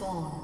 Minions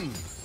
Hmm.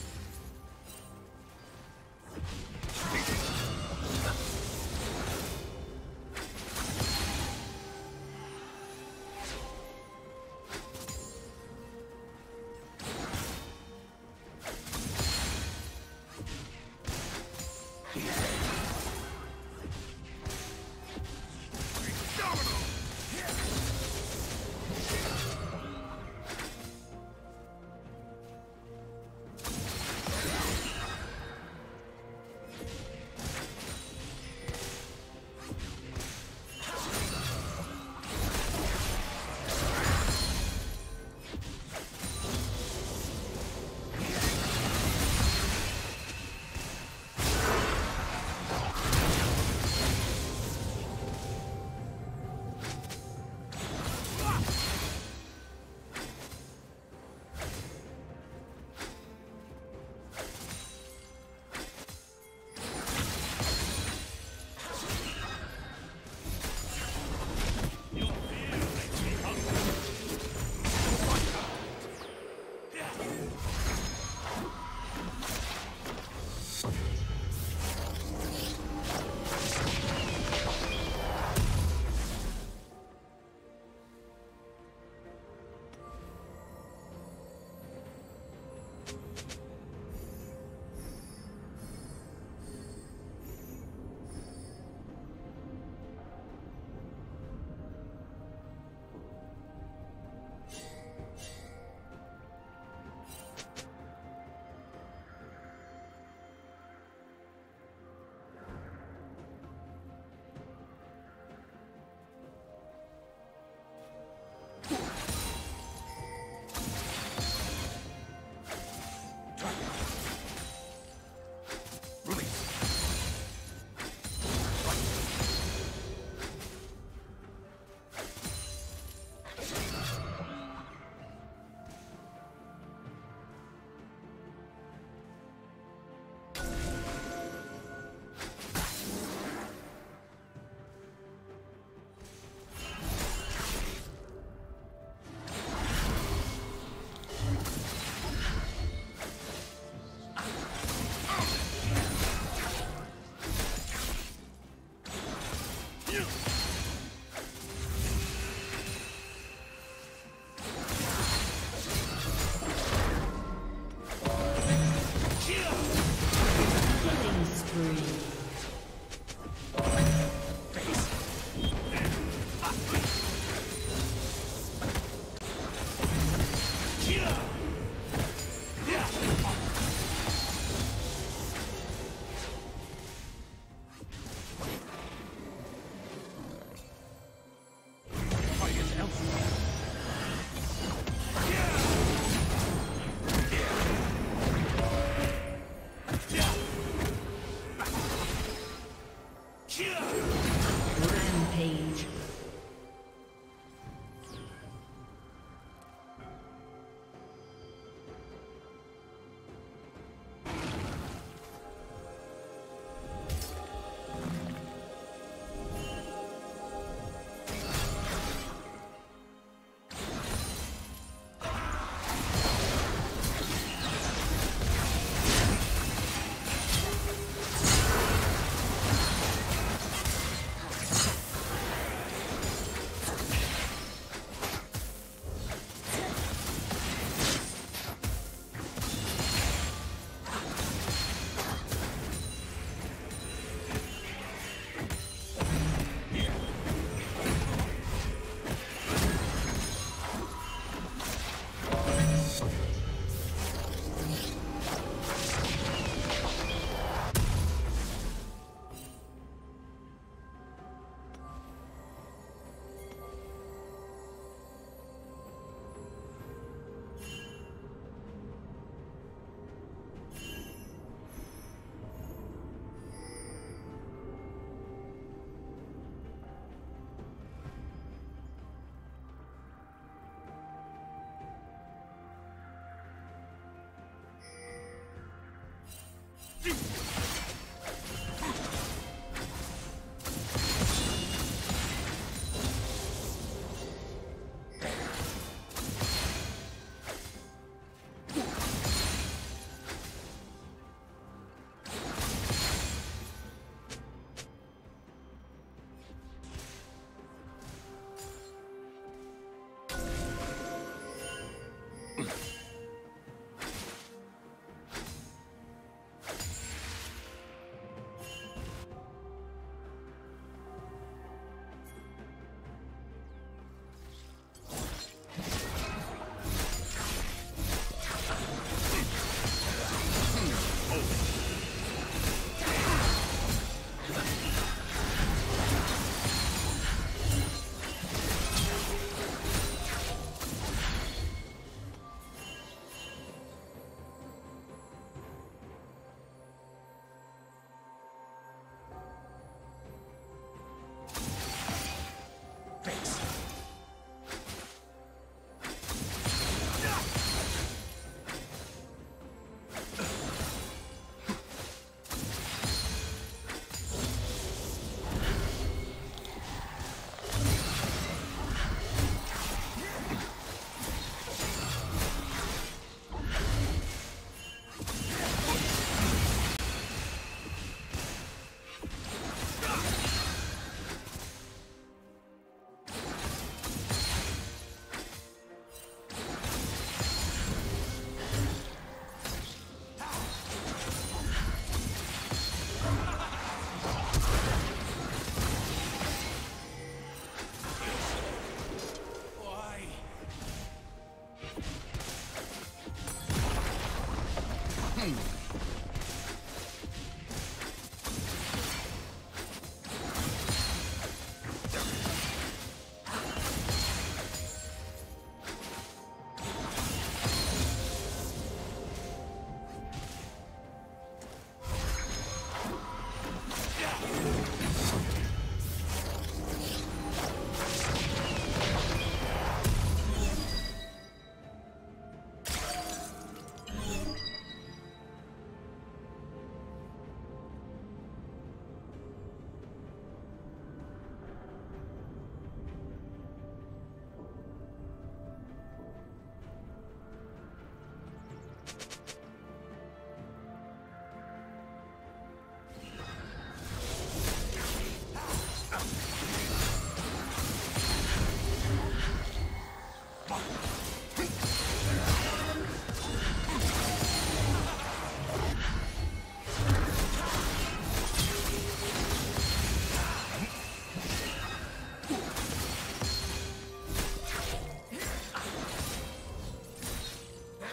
あ!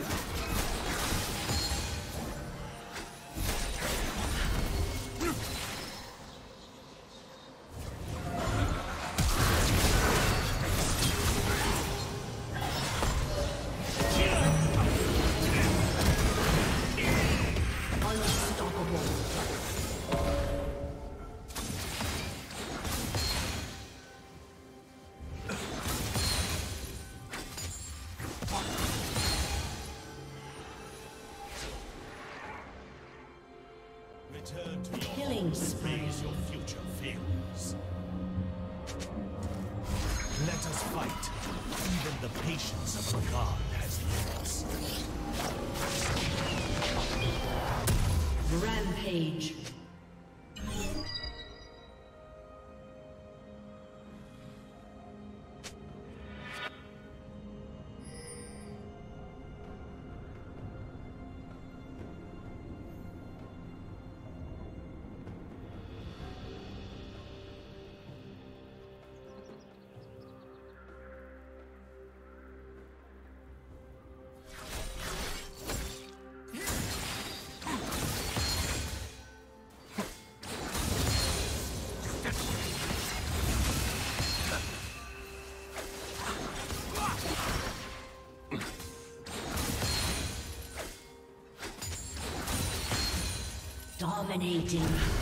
Your Let us fight. Even the patience of a god has limits. Rampage. Dominating.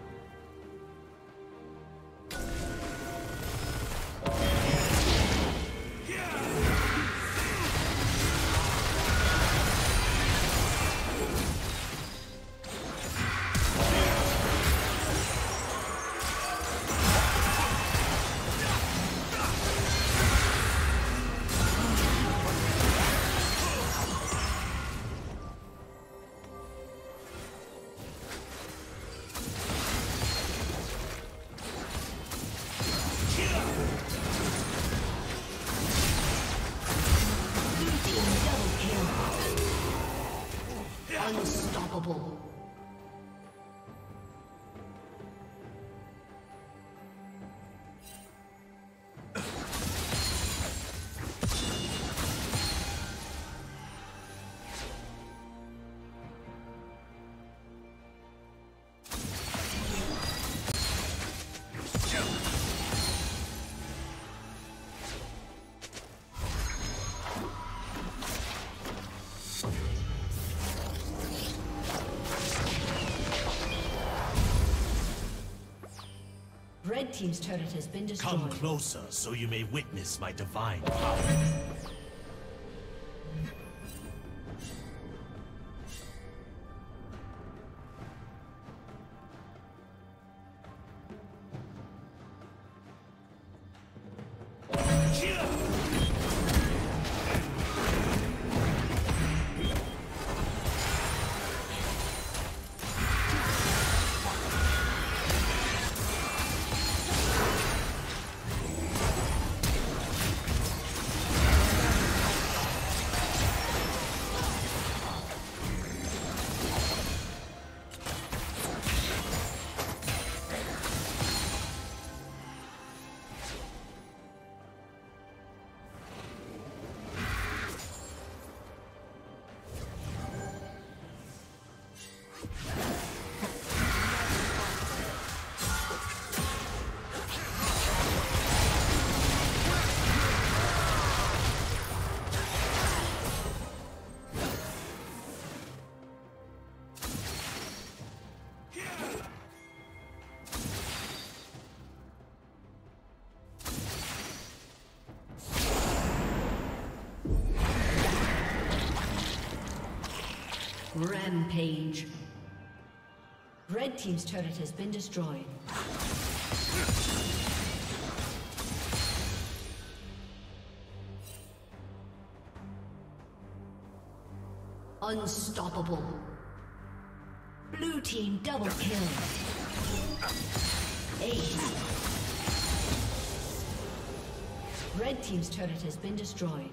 Unstoppable. Red Team's turret has been destroyed. Come closer so you may witness my divine power. Rampage. Red Team's turret has been destroyed. Unstoppable. Blue Team double kill. Ace. Red Team's turret has been destroyed.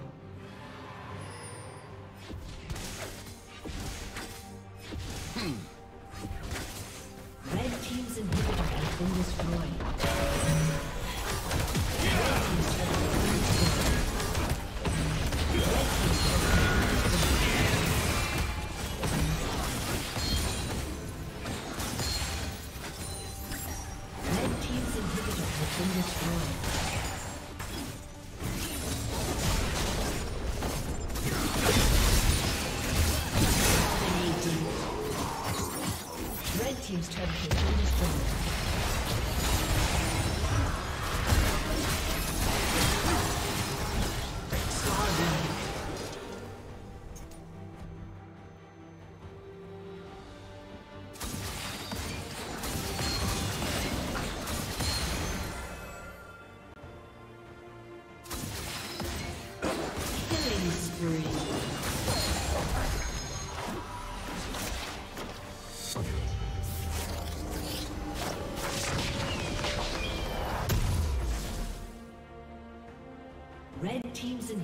Destroyed.